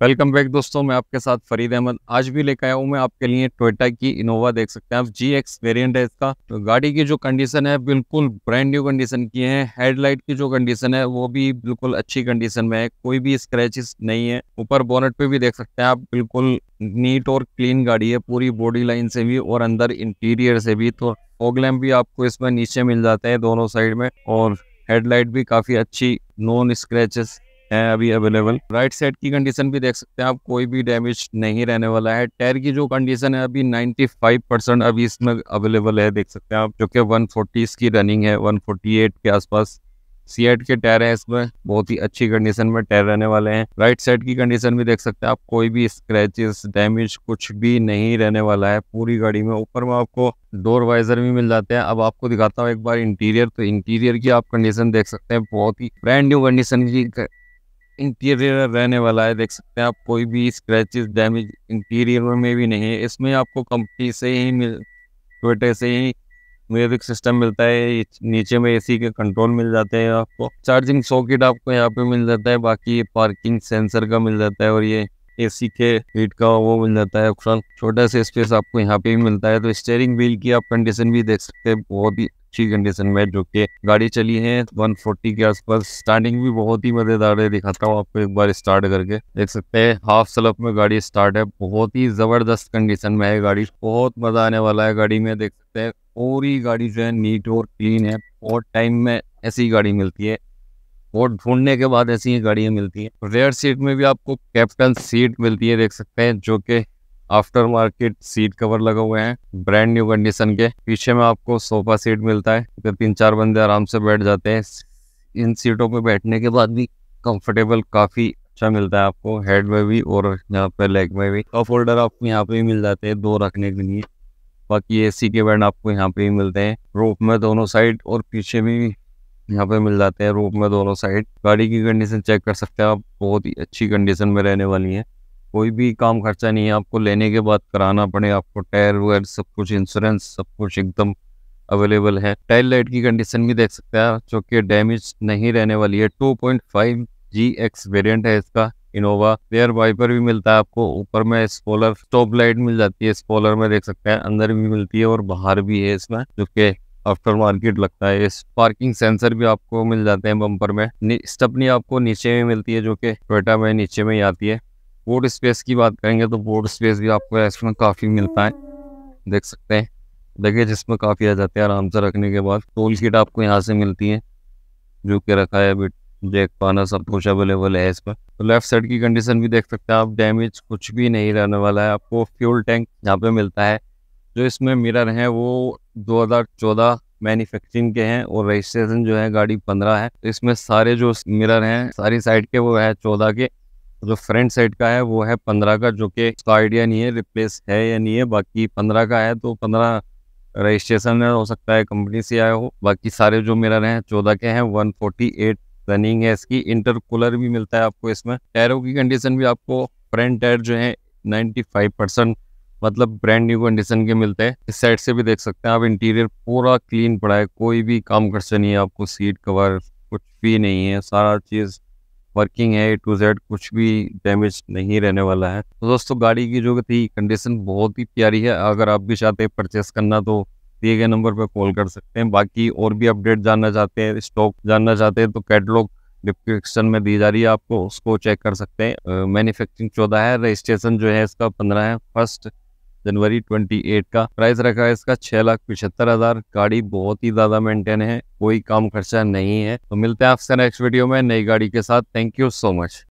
Welcome back दोस्तों, मैं आपके साथ फरीद अहमद। आज भी लेकर आया हूँ मैं आपके लिए टोयोटा की इनोवा देख सकते हैं आप जी एक्स वेरियंट है इसका। तो गाड़ी की जो कंडीशन है, बिल्कुल ब्रांड न्यू कंडीशन की है। हेडलाइट की जो कंडीशन है, वो भी बिल्कुल अच्छी कंडीशन में है। कोई भी स्क्रैचेस नहीं है। ऊपर बोनेट पे भी देख सकते हैं आप, बिल्कुल नीट और क्लीन गाड़ी है। पूरी बॉडी लाइन से भी और अंदर इंटीरियर से भी। तो ओगलैम्प भी आपको इसमें नीचे मिल जाते हैं दोनों साइड में और हेडलाइट भी काफ़ी अच्छी नॉन स्क्रैचेस है अभी अवेलेबल राइट साइड की कंडीशन भी देख सकते हैं आप, कोई भी डैमेज नहीं रहने वाला है। टायर की जो कंडीशन है, अभी 95 परसेंट अभी इसमें अवेलेबल है, देख सकते हैं आप, जो कि 140 इसकी रनिंग है 148 के आसपास। सी के टायर है इसमें, बहुत ही अच्छी कंडीशन में टायर रहने वाले हैं। राइट साइड की कंडीशन भी देख सकते हैं आप, कोई भी स्क्रैचेस डैमेज कुछ भी नहीं रहने वाला है। पूरी गाड़ी में ऊपर में आपको डोर वाइजर भी मिल जाते हैं। अब आपको दिखाता हूँ एक बार इंटीरियर तो इंटीरियर की आप कंडीशन देख सकते हैं, बहुत ही ब्रांड न्यू कंडीशन की इंटीरियर रहने वाला है, देख सकते हैं आप, कोई भी स्क्रैचेस डैमेज इंटीरियर में भी नहीं है। इसमें आपको कंपनी से ही मिल टोटे से ही म्यूज़िक सिस्टम मिलता है नीचे में एसी के कंट्रोल मिल जाते हैं आपको। चार्जिंग सॉकेट आपको यहाँ पे मिल जाता है, बाकी पार्किंग सेंसर का मिल जाता है और ये एसी के हीट का वो मिल जाता है छोटा सा स्पेस आपको यहाँ पे भी मिलता है तो स्टेयरिंग व्हील की आप कंडीशन भी देख सकते हैं, बहुत ही अच्छी कंडीशन में, जो कि गाड़ी चली है 140 के आसपास। स्टार्टिंग भी बहुत ही मज़ेदार है, दिखाता हूँ आपको एक बार स्टार्ट करके। देख सकते हैं हाफ़ स्लप में गाड़ी स्टार्ट है। बहुत ही ज़बरदस्त कंडीशन में है गाड़ी। बहुत मज़ा आने वाला है गाड़ी में, देख सकते हैं। पूरी गाड़ी जो है नीट और क्लीन है। और टाइम में ऐसी गाड़ी मिलती है। और ढूँढने के बाद ऐसी ही गाड़ियाँ मिलती है। रेयर सीट में भी आपको कैप्टन सीट मिलती है, देख सकते हैं, जो कि आफ्टर मार्केट सीट कवर लगा हुए हैं ब्रांड न्यू कंडीशन के। पीछे में आपको सोफा सीट मिलता है तो तीन चार बंदे आराम से बैठ जाते हैं, इन सीटों पे बैठने के बाद भी कंफर्टेबल काफ़ी अच्छा मिलता है आपको हेड में भी और यहाँ पे लेग में भी। कप होल्डर आपको यहाँ पे भी मिल जाते हैं, दो रखने के लिए। बाकी ए सी के बैंड आपको यहाँ पे भी मिलते हैं। रोप में दोनों साइड और पीछे भी यहाँ पे मिल जाते हैं रोप में दोनों साइड गाड़ी की कंडीशन चेक कर सकते हैं आप, बहुत ही अच्छी कंडीशन में रहने वाली है। कोई भी काम खर्चा नहीं है, आपको लेने के बाद कराना पड़े, आपको टायर वगैरह सब कुछ इंश्योरेंस सब कुछ एकदम अवेलेबल है। टायर लाइट की कंडीशन भी देख सकते हैं जो कि डैमेज नहीं रहने वाली है। 2.5 एक्स वेरियंट है इसका इनोवा रेयर वाइपर भी मिलता है आपको, ऊपर में स्पॉलर स्टॉप लाइट मिल जाती है स्पॉलर में देख सकते हैं, अंदर भी मिलती है और बाहर भी है इसमें, जो कि आफ्टर मार्केट लगता है। इस पार्किंग सेंसर भी आपको मिल जाते हैं बम्पर में। स्टपनी आपको नीचे में मिलती है, जो कि टोयटा में नीचे में ही आती है। बोर्ड स्पेस की बात करेंगे तो बोर्ड स्पेस भी आपको इसमें काफ़ी मिलता है। देख सकते हैं। देखिए, जिसमें काफ़ी आ जाते हैं आराम से रखने के बाद। टोल किट आपको यहाँ से मिलती है, जो कि रखा है अभी जैक पाना, सब कुछ अवेलेबल है इसमें। तो लेफ़्ट साइड की कंडीशन भी देख सकते हैं आप। डैमेज कुछ भी नहीं रहने वाला है। आपको फ्यूल टैंक यहाँ पे मिलता है। जो इसमें मिरर है, वो 2014 मैन्युफैक्चरिंग के हैं और रजिस्ट्रेशन जो है गाड़ी 15 है। तो इसमें सारे जो मिरर हैं, सारी साइड के वो है 14 के। जो फ्रंट साइड का है, वो है पंद्रह का, जो कि इसका आइडिया नहीं है, रिप्लेस है या नहीं है। बाकी पंद्रह का है तो पंद्रह रजिस्ट्रेशन हो सकता है, कंपनी से आया हो। बाकी सारे जो मिरर हैं, चौदह के हैं वन फोर्टी एट रनिंग है इसकी। इंटर कूलर भी मिलता है आपको इसमें। टायरों की कंडीशन भी आपको फ्रंट टायर जो है नाइन्टी फाइव परसेंट मतलब ब्रांड न्यू कंडीशन के मिलते हैं। इस साइड से भी देख सकते हैं आप इंटीरियर पूरा क्लीन पड़ा है। कोई भी काम खर्चा नहीं है आपको सीट कवर कुछ भी नहीं है। सारा चीज़ वर्किंग है ए टू जेड कुछ भी डैमेज नहीं रहने वाला है। तो दोस्तों, गाड़ी की जो थी कंडीशन बहुत ही प्यारी है। अगर आप भी चाहते हैं परचेस करना तो दिए गए नंबर पर कॉल कर सकते हैं। बाकी और भी अपडेट जानना चाहते हैं स्टॉक जानना चाहते हैं तो कैटलॉग डिस्क्रिप्शन में दी जा रही है। आपको उसको चेक कर सकते हैं। मैन्युफैक्चरिंग चौदह है रजिस्ट्रेशन जो है इसका पंद्रह है। फ़र्स्ट जनवरी 28 का। प्राइस रखा है इसका छह लाख पिछहत्तर हज़ार। गाड़ी बहुत ही ज़्यादा मेंटेन है, कोई काम खर्चा नहीं है। तो मिलते हैं आपसे नेक्स्ट वीडियो में नई गाड़ी के साथ। Thank you so much